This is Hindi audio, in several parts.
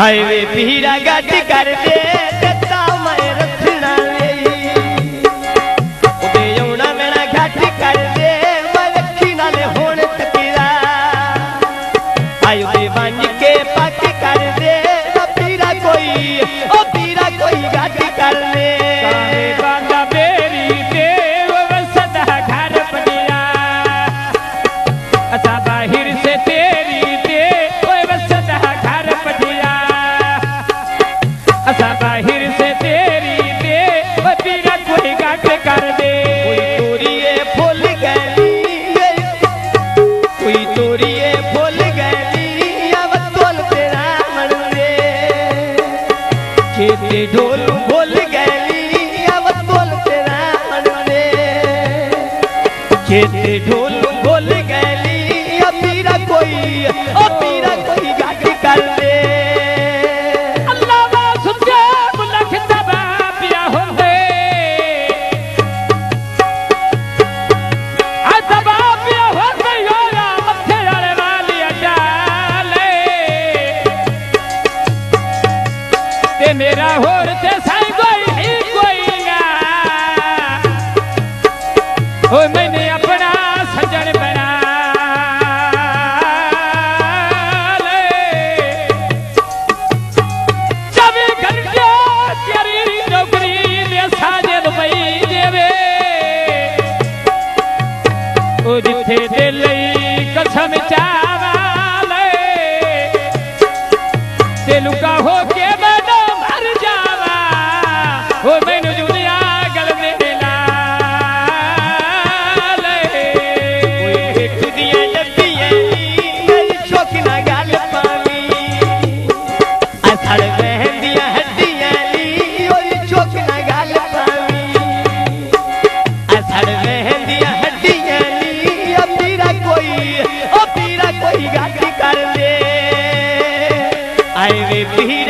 आए वे पीरा गट कर दे ढोल बोल गैली बोल राधे दे लई भी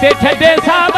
सेठ देसा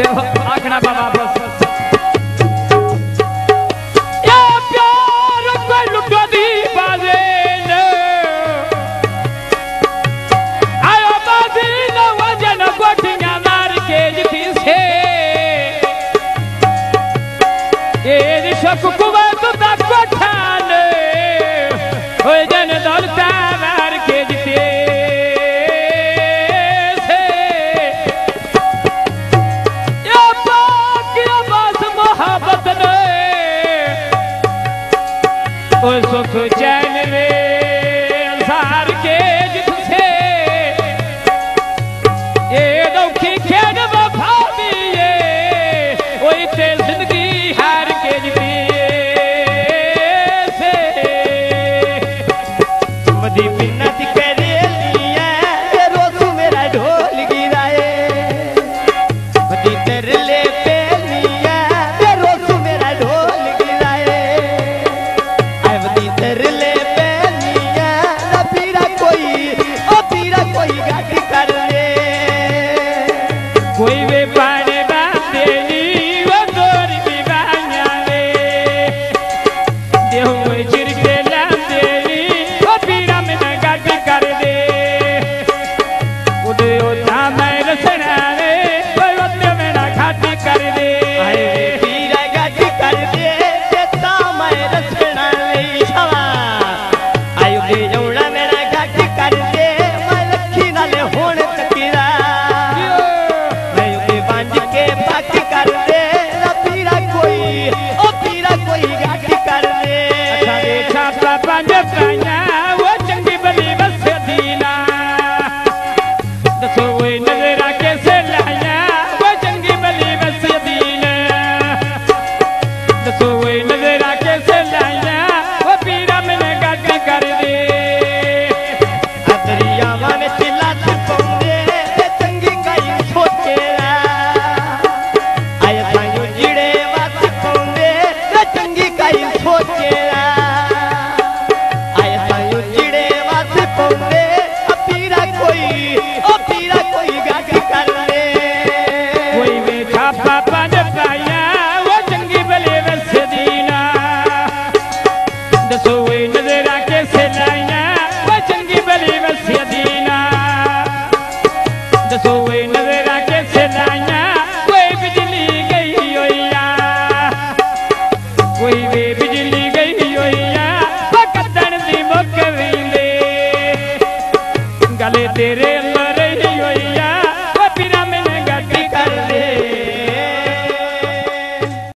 આખના બાબા ser Banya